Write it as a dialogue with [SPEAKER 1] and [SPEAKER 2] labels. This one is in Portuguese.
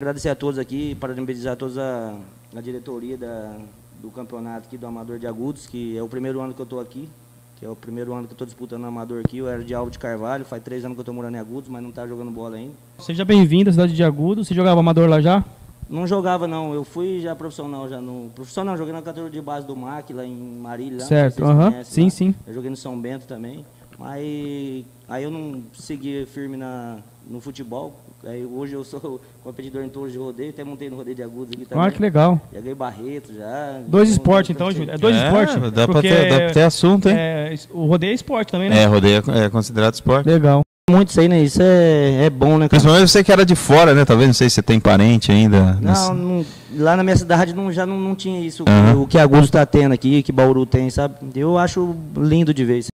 [SPEAKER 1] Agradecer a todos aqui, parabenizar a toda a, a diretoria da, do campeonato aqui do Amador de Agudos, que é o primeiro ano que eu estou aqui, que é o primeiro ano que eu estou disputando o Amador aqui. Eu era de Alvo de Carvalho, faz três anos que eu estou morando em Agudos, mas não está jogando bola ainda.
[SPEAKER 2] Seja bem-vindo à cidade de Agudos. Você jogava amador lá já?
[SPEAKER 1] Não jogava não, eu fui já profissional já no profissional, joguei na categoria de base do MAC lá em Marília. lá,
[SPEAKER 2] Certo,
[SPEAKER 1] sei se
[SPEAKER 2] aham,
[SPEAKER 1] conhecem
[SPEAKER 2] sim,
[SPEAKER 1] lá.
[SPEAKER 2] sim.
[SPEAKER 1] Eu joguei no São Bento também, mas aí eu não segui firme na, no futebol. Aí hoje eu sou competidor em torno de rodeio, até montei no rodeio de Agudos aqui também.
[SPEAKER 2] Ah, que legal.
[SPEAKER 1] Joguei Barreto já.
[SPEAKER 2] Dois esportes, então, Júlio. É dois
[SPEAKER 3] É,
[SPEAKER 2] esportes.
[SPEAKER 3] dá pra ter- dá pra ter assunto, hein?
[SPEAKER 2] é, o rodeio é esporte também, né?
[SPEAKER 3] É, rodeio é é considerado esporte.
[SPEAKER 2] Legal.
[SPEAKER 1] Muito isso aí, né? Isso é, é bom, né, cara?
[SPEAKER 3] Principalmente você que era de fora, né? Talvez, não sei se você tem parente ainda.
[SPEAKER 1] Não, não- lá na minha cidade não, já não, não tinha isso,
[SPEAKER 3] Aham.
[SPEAKER 1] o que Agudos está tendo aqui, que Bauru tem, sabe? Eu acho lindo de ver isso.